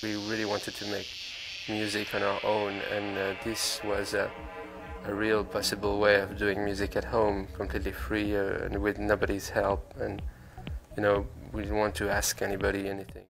We really wanted to make music on our own, and uh, this was a, a, real possible way of doing music at home, completely free uh, and with nobody's help. And you know, we didn't want to ask anybody anything.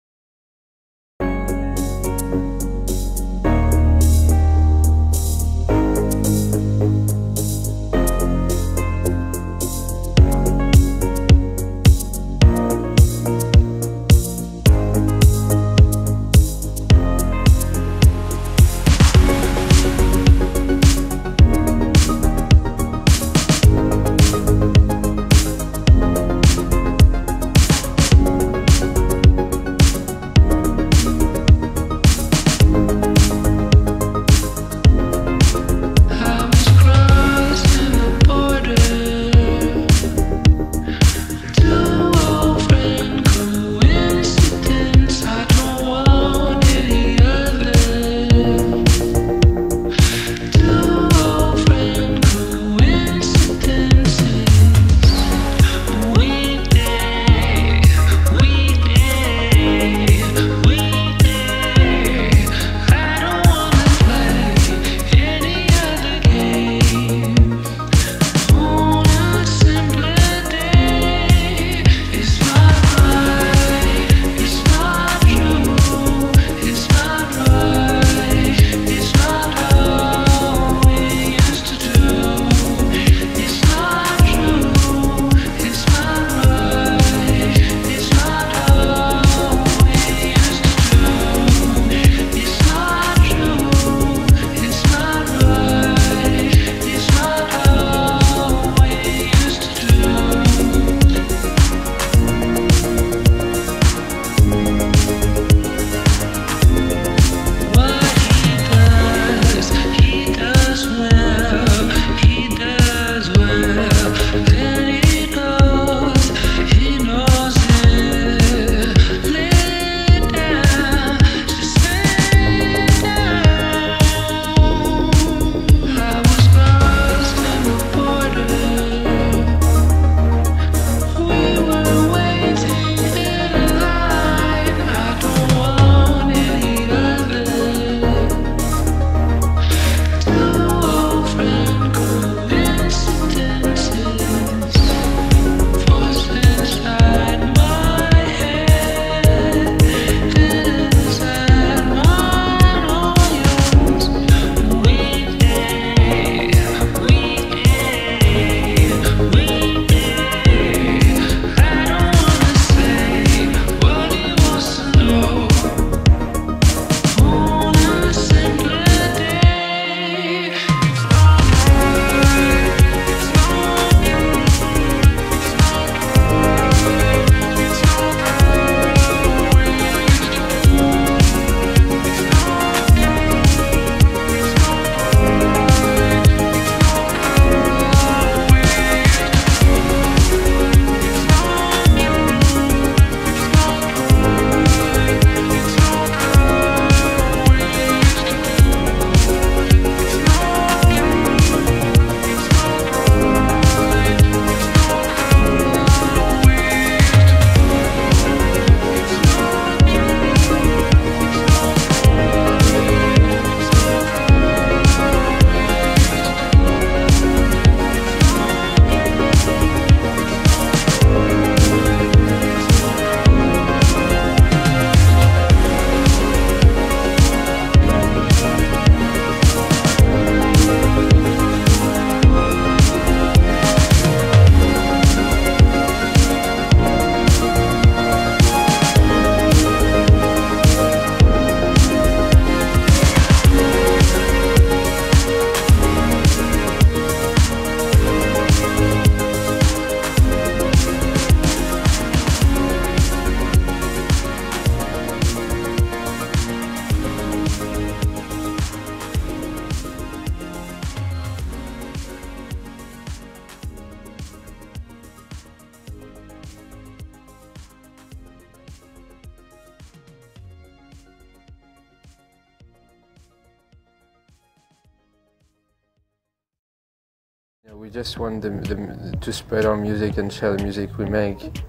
We just want the, the, to spread our music and share the music we make.